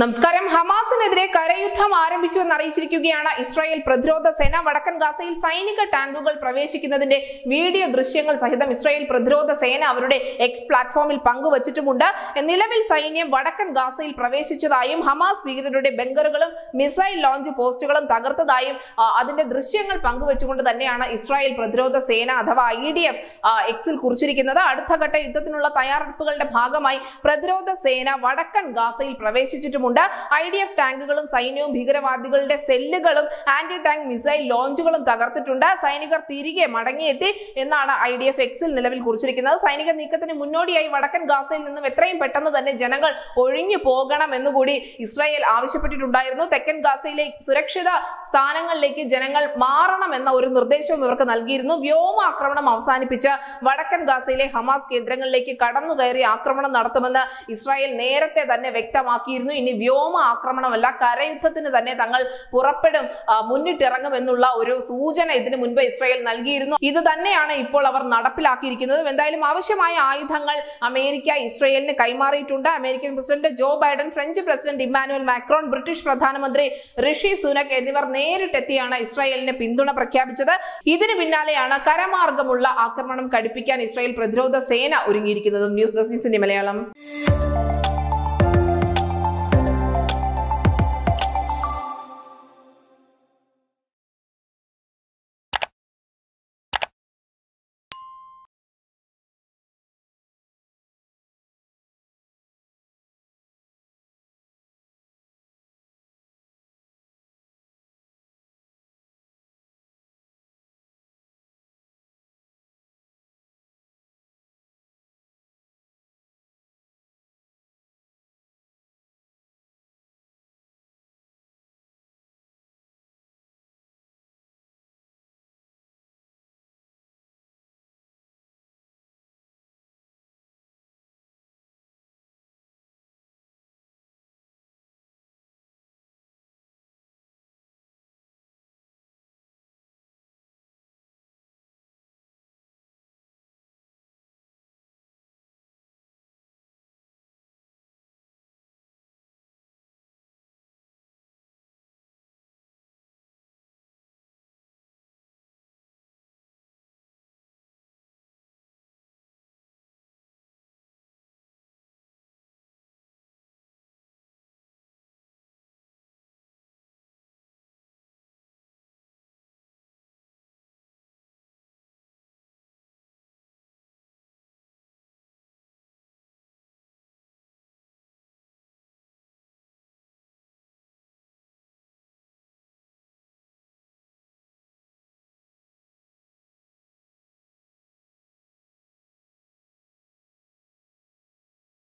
നമസ്കാരം. ഹമാസിനെതിരെ കരയുദ്ധം ആരംഭിച്ചു എന്ന് അറിയിച്ചിരിക്കുകയാണ് ഇസ്രായേൽ പ്രതിരോധ സേന. വടക്കൻ ഗാസയിൽ സൈനിക ടാങ്കുകൾ പ്രവേശിക്കുന്നതിന്റെ വീഡിയോ ദൃശ്യങ്ങൾ സഹിതം ഇസ്രായേൽ പ്രതിരോധ സേന അവരുടെ എക്സ് പ്ലാറ്റ്ഫോമിൽ പങ്കുവച്ചിട്ടുമുണ്ട്. നിലവിൽ സൈന്യം വടക്കൻ ഗാസയിൽ പ്രവേശിച്ചതായും ഹമാസ് ഭീകരരുടെ ബങ്കറുകളും മിസൈൽ ലോഞ്ച് പോസ്റ്റുകളും തകർത്തതായും അതിന്റെ ദൃശ്യങ്ങൾ പങ്കുവച്ചുകൊണ്ട് തന്നെയാണ് ഇസ്രായേൽ പ്രതിരോധ സേന അഥവാ ഐ ഡി എഫ് എക്സിൽ കുറിച്ചിരിക്കുന്നത്. അടുത്ത ഘട്ട യുദ്ധത്തിനുള്ള തയ്യാറെടുപ്പുകളുടെ ഭാഗമായി പ്രതിരോധ സേന വടക്കൻ ഗാസയിൽ പ്രവേശിച്ചിട്ടുമുണ്ട് ഐ ഡി എഫ് ടാങ്കുകളും സൈന്യവും ഭീകരവാദികളുടെ സെല്ലുകളും ആന്റി ടാങ്ക് മിസൈൽ ലോഞ്ചുകളും തകർത്തിട്ടുണ്ട്. സൈനികർ തിരികെ മടങ്ങിയെത്തി എന്നാണ് ഐ ഡി എഫ് എക്സിൽ നിലവിൽ കുറിച്ചിരിക്കുന്നത്. സൈനിക നീക്കത്തിന് മുന്നോടിയായി വടക്കൻ ഗാസയിൽ നിന്നും എത്രയും പെട്ടെന്ന് തന്നെ ജനങ്ങൾ ഒഴിഞ്ഞു പോകണം എന്നുകൂടി ഇസ്രായേൽ ആവശ്യപ്പെട്ടിട്ടുണ്ടായിരുന്നു. തെക്കൻ ഗാസയിലെ സുരക്ഷിത സ്ഥാനങ്ങളിലേക്ക് ജനങ്ങൾ മാറണം എന്ന ഒരു നിർദ്ദേശവും ഇവർക്ക് നൽകിയിരുന്നു. വ്യോമ ആക്രമണം അവസാനിപ്പിച്ച് വടക്കൻ ഗാസയിലെ ഹമാസ് കേന്ദ്രങ്ങളിലേക്ക് കടന്നു കയറി ആക്രമണം നടത്തുമെന്ന് ഇസ്രായേൽ നേരത്തെ തന്നെ വ്യക്തമാക്കിയിരുന്നു. ഇനി വ്യോമ ആക്രമണമല്ല കരയുദ്ധത്തിന് തന്നെ തങ്ങൾ പുറപ്പെടും മുന്നിട്ടിറങ്ങും എന്നുള്ള ഒരു സൂചന ഇതിനു മുൻപ് ഇസ്രായേൽ നൽകിയിരുന്നു. ഇത് തന്നെയാണ് ഇപ്പോൾ അവർ നടപ്പിലാക്കിയിരിക്കുന്നത്. എന്തായാലും ആവശ്യമായ ആയുധങ്ങൾ അമേരിക്ക ഇസ്രായേലിന് കൈമാറിയിട്ടുണ്ട്. American president Joe Biden French president Emmanuel Macron British പ്രധാനമന്ത്രി ഋഷി സുനക് എന്നിവർ നേരിട്ടെത്തിയാണ് ഇസ്രായേലിന് പിന്തുണ പ്രഖ്യാപിച്ചത്. ഇതിന് പിന്നാലെയാണ് കരമാർഗമുള്ള ആക്രമണം കടുപ്പിക്കാൻ ഇസ്രായേൽ പ്രതിരോധ സേന ഒരുങ്ങിയിരിക്കുന്നതും. News desk Malayalam.